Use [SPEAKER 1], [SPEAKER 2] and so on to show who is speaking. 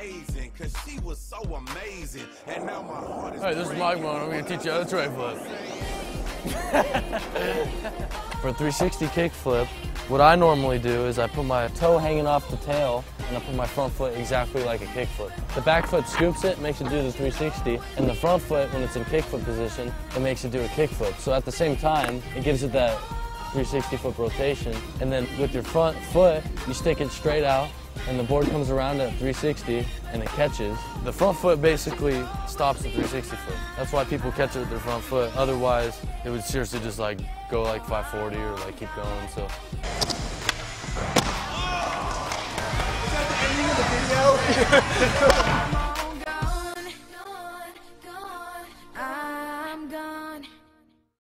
[SPEAKER 1] she got me dazing, cause she was so amazing. And now my heart is
[SPEAKER 2] Hey, this is Mike Mo. I'm gonna teach you how to tre flip. For a 360 kickflip, what I normally do is I put my toe hanging off the tail and I put my front foot exactly like a kickflip. The back foot scoops it, makes it do the 360, and the front foot, when it's in kickflip position, it makes it do a kickflip. So at the same time, it gives it that 360 foot rotation, and then with your front foot, you stick it straight out, and the board comes around at 360 and it catches. The front foot basically stops the 360 foot. That's why people catch it with their front foot. Otherwise, it would seriously just like go like 540 or like keep going. So.